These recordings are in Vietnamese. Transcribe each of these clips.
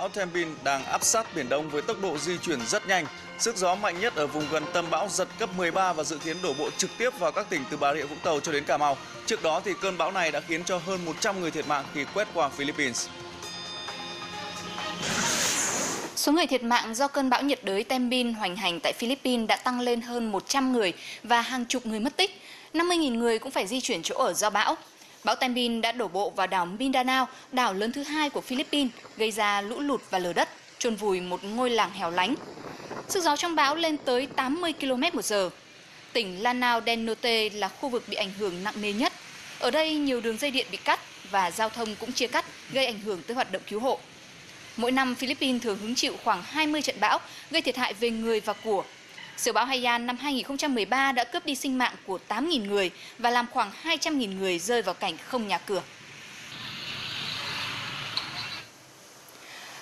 Bão Tembin đang áp sát Biển Đông với tốc độ di chuyển rất nhanh. Sức gió mạnh nhất ở vùng gần tâm bão giật cấp 13 và dự kiến đổ bộ trực tiếp vào các tỉnh từ Bà Rịa Vũng Tàu cho đến Cà Mau. Trước đó thì cơn bão này đã khiến cho hơn 100 người thiệt mạng khi quét qua Philippines. Số người thiệt mạng do cơn bão nhiệt đới Tembin hoành hành tại Philippines đã tăng lên hơn 100 người và hàng chục người mất tích. 50.000 người cũng phải di chuyển chỗ ở do bão. Bão Tembin đã đổ bộ vào đảo Mindanao, đảo lớn thứ hai của Philippines, gây ra lũ lụt và lở đất, chôn vùi một ngôi làng hẻo lánh. Sức gió trong bão lên tới 80 km một giờ. Tỉnh Lanao del Norte là khu vực bị ảnh hưởng nặng nề nhất. Ở đây nhiều đường dây điện bị cắt và giao thông cũng chia cắt, gây ảnh hưởng tới hoạt động cứu hộ. Mỗi năm, Philippines thường hứng chịu khoảng 20 trận bão, gây thiệt hại về người và của. Siêu bão Haiyan năm 2013 đã cướp đi sinh mạng của 8.000 người và làm khoảng 200.000 người rơi vào cảnh không nhà cửa.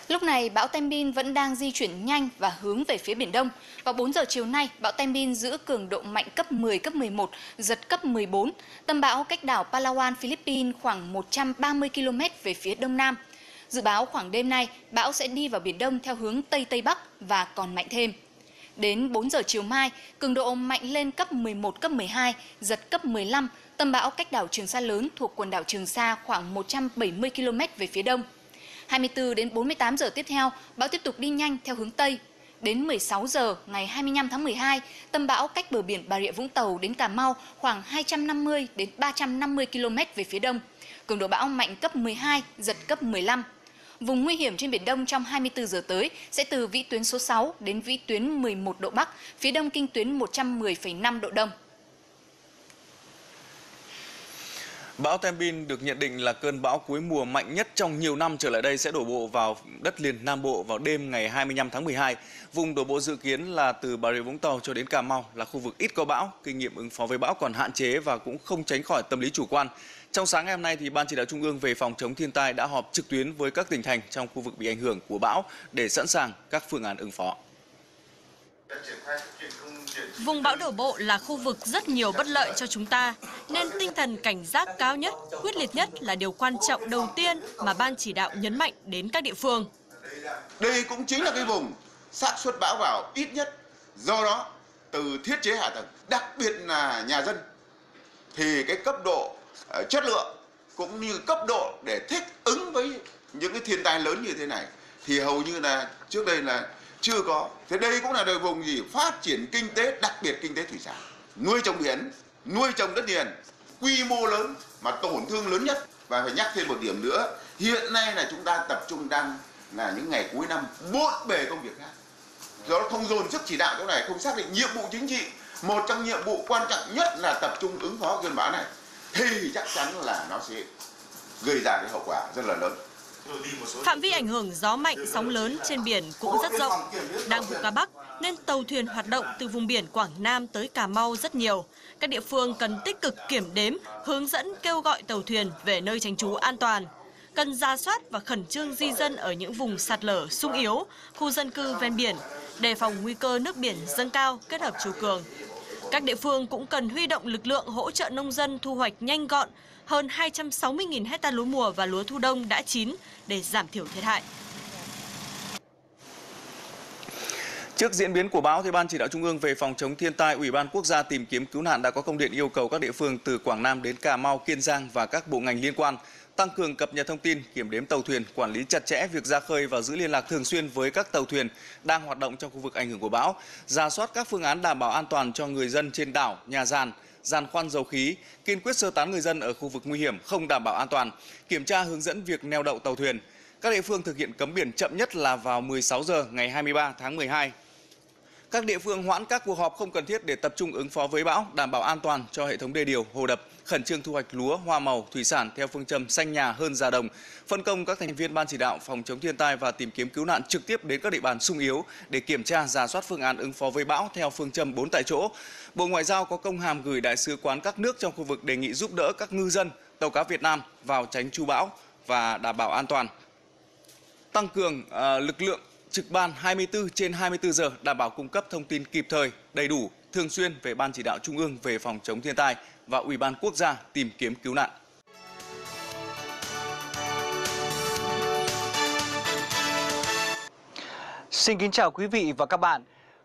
Lúc này, bão Tembin vẫn đang di chuyển nhanh và hướng về phía Biển Đông. Vào 4 giờ chiều nay, bão Tembin giữ cường độ mạnh cấp 10, cấp 11, giật cấp 14. Tâm bão cách đảo Palawan, Philippines khoảng 130 km về phía đông nam. Dự báo khoảng đêm nay, bão sẽ đi vào Biển Đông theo hướng Tây Tây Bắc và còn mạnh thêm. Đến 4 giờ chiều mai, cường độ mạnh lên cấp 11, cấp 12, giật cấp 15, tâm bão cách đảo Trường Sa lớn thuộc quần đảo Trường Sa khoảng 170 km về phía đông. 24 đến 48 giờ tiếp theo, bão tiếp tục đi nhanh theo hướng Tây. Đến 16 giờ ngày 25 tháng 12, tâm bão cách bờ biển Bà Rịa Vũng Tàu đến Cà Mau khoảng 250 đến 350 km về phía đông. Cường độ bão mạnh cấp 12, giật cấp 15. Vùng nguy hiểm trên Biển Đông trong 24 giờ tới sẽ từ vĩ tuyến số 6 đến vĩ tuyến 11 độ Bắc, phía đông kinh tuyến 110,5 độ Đông. Bão Tembin được nhận định là cơn bão cuối mùa mạnh nhất trong nhiều năm trở lại đây sẽ đổ bộ vào đất liền Nam Bộ vào đêm ngày 25 tháng 12. Vùng đổ bộ dự kiến là từ Bà Rịa Vũng Tàu cho đến Cà Mau là khu vực ít có bão, kinh nghiệm ứng phó với bão còn hạn chế và cũng không tránh khỏi tâm lý chủ quan. Trong sáng ngày hôm nay thì Ban chỉ đạo Trung ương về phòng chống thiên tai đã họp trực tuyến với các tỉnh thành trong khu vực bị ảnh hưởng của bão để sẵn sàng các phương án ứng phó. Vùng bão đổ bộ là khu vực rất nhiều bất lợi cho chúng ta, nên tinh thần cảnh giác cao nhất, quyết liệt nhất là điều quan trọng đầu tiên mà Ban chỉ đạo nhấn mạnh đến các địa phương. Đây cũng chính là cái vùng xác suất bão vào ít nhất. Do đó, từ thiết chế hạ tầng, đặc biệt là nhà dân, thì cái cấp độ ờ, chất lượng cũng như cấp độ để thích ứng với những cái thiên tai lớn như thế này thì hầu như là trước đây là chưa có. Thế đây cũng là đời vùng gì phát triển kinh tế, đặc biệt kinh tế thủy sản. Nuôi trồng biển, nuôi trồng đất liền, quy mô lớn mà tổn thương lớn nhất. Và phải nhắc thêm một điểm nữa, hiện nay là chúng ta tập trung đang là những ngày cuối năm, bộn bề công việc khác. Do đó không dồn sức chỉ đạo chỗ này, không xác định nhiệm vụ chính trị. Một trong nhiệm vụ quan trọng nhất là tập trung ứng phó cơn bão này. Thì chắc chắn là nó sẽ gây ra cái hậu quả rất là lớn. Phạm vi ảnh hưởng gió mạnh, sóng lớn trên biển cũng rất rộng. Đang vụ cá Bắc nên tàu thuyền hoạt động từ vùng biển Quảng Nam tới Cà Mau rất nhiều. Các địa phương cần tích cực kiểm đếm, hướng dẫn kêu gọi tàu thuyền về nơi tránh trú an toàn. Cần ra soát và khẩn trương di dân ở những vùng sạt lở, sung yếu, khu dân cư ven biển, đề phòng nguy cơ nước biển dâng cao kết hợp chiều cường. Các địa phương cũng cần huy động lực lượng hỗ trợ nông dân thu hoạch nhanh gọn, hơn 260.000 hecta lúa mùa và lúa thu đông đã chín để giảm thiểu thiệt hại. Trước diễn biến của bão, thì Ban chỉ đạo Trung ương về phòng chống thiên tai, Ủy ban Quốc gia tìm kiếm cứu nạn đã có công điện yêu cầu các địa phương từ Quảng Nam đến Cà Mau, Kiên Giang và các bộ ngành liên quan tăng cường cập nhật thông tin, kiểm đếm tàu thuyền, quản lý chặt chẽ việc ra khơi và giữ liên lạc thường xuyên với các tàu thuyền đang hoạt động trong khu vực ảnh hưởng của bão, ra soát các phương án đảm bảo an toàn cho người dân trên đảo, nhà giàn, giàn khoan dầu khí, kiên quyết sơ tán người dân ở khu vực nguy hiểm không đảm bảo an toàn, kiểm tra hướng dẫn việc neo đậu tàu thuyền. Các địa phương thực hiện cấm biển chậm nhất là vào 16 giờ ngày 23 tháng 12 các địa phương hoãn các cuộc họp không cần thiết để tập trung ứng phó với bão, đảm bảo an toàn cho hệ thống đê điều, hồ đập, khẩn trương thu hoạch lúa, hoa màu, thủy sản theo phương châm xanh nhà hơn già đồng, phân công các thành viên ban chỉ đạo phòng chống thiên tai và tìm kiếm cứu nạn trực tiếp đến các địa bàn sung yếu để kiểm tra giả soát phương án ứng phó với bão theo phương châm 4 tại chỗ. Bộ Ngoại giao có công hàm gửi đại sứ quán các nước trong khu vực đề nghị giúp đỡ các ngư dân, tàu cá Việt Nam vào tránh chú bão và đảm bảo an toàn. Tăng cường uh, lực lượng trực ban 24 trên 24 giờ đảm bảo cung cấp thông tin kịp thời, đầy đủ, thường xuyên về Ban chỉ đạo Trung ương về phòng chống thiên tai và Ủy ban quốc gia tìm kiếm cứu nạn. Xin kính chào quý vị và các bạn.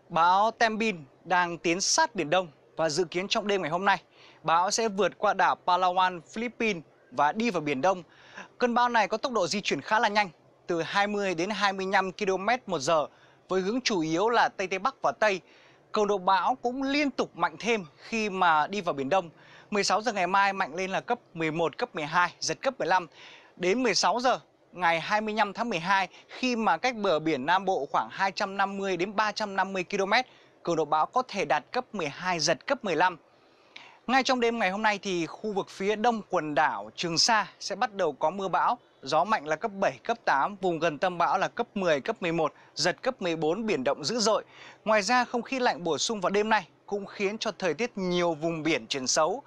Bão Tembin đang tiến sát Biển Đông và dự kiến trong đêm ngày hôm nay, bão sẽ vượt qua đảo Palawan, Philippines và đi vào Biển Đông. Cơn bão này có tốc độ di chuyển khá là nhanh, từ 20 đến 25 km một giờ, với hướng chủ yếu là Tây Tây Bắc và Tây. Cường độ bão cũng liên tục mạnh thêm khi mà đi vào Biển Đông. 16 giờ ngày mai mạnh lên là cấp 11, cấp 12, giật cấp 15. Đến 16 giờ ngày 25 tháng 12 khi mà cách bờ biển Nam Bộ khoảng 250 đến 350 km, cường độ bão có thể đạt cấp 12 giật cấp 15. Ngay trong đêm ngày hôm nay thì khu vực phía đông quần đảo Trường Sa sẽ bắt đầu có mưa bão, gió mạnh là cấp 7, cấp 8, vùng gần tâm bão là cấp 10, cấp 11, giật cấp 14, biển động dữ dội. Ngoài ra không khí lạnh bổ sung vào đêm nay cũng khiến cho thời tiết nhiều vùng biển chuyển xấu.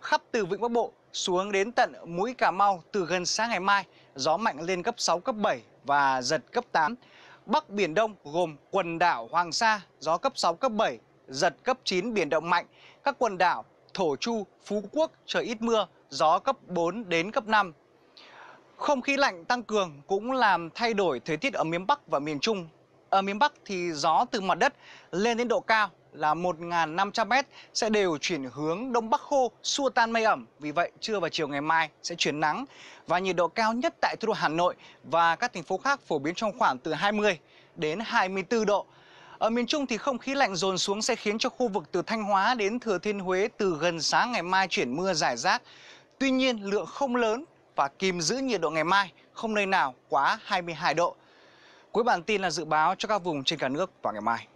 Khắp từ Vịnh Bắc Bộ xuống đến tận mũi Cà Mau từ gần sáng ngày mai, gió mạnh lên cấp 6, cấp 7 và giật cấp 8. Bắc Biển Đông gồm quần đảo Hoàng Sa, gió cấp 6, cấp 7, giật cấp 9, biển động mạnh. Các quần đảo Thổ Chu, Phú Quốc trời ít mưa, gió cấp 4 đến cấp 5. Không khí lạnh tăng cường cũng làm thay đổi thời tiết ở miền Bắc và miền Trung. Ở miền Bắc thì gió từ mặt đất lên đến độ cao là 1.500m sẽ đều chuyển hướng đông bắc khô, xua tan mây ẩm. Vì vậy, trưa và chiều ngày mai sẽ chuyển nắng và nhiệt độ cao nhất tại thủ đô Hà Nội và các thành phố khác phổ biến trong khoảng từ 20 đến 24 độ. Ở miền Trung thì không khí lạnh dồn xuống sẽ khiến cho khu vực từ Thanh Hóa đến Thừa Thiên Huế từ gần sáng ngày mai chuyển mưa rải rác. Tuy nhiên, lượng không lớn và kìm giữ nhiệt độ ngày mai không nơi nào quá 22 độ. Cuối bản tin là dự báo cho các vùng trên cả nước vào ngày mai.